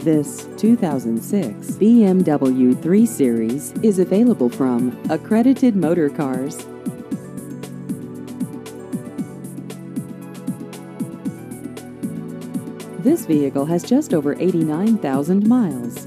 This 2006 BMW 3 Series is available from Accredited Motor Cars. This vehicle has just over 89,000 miles.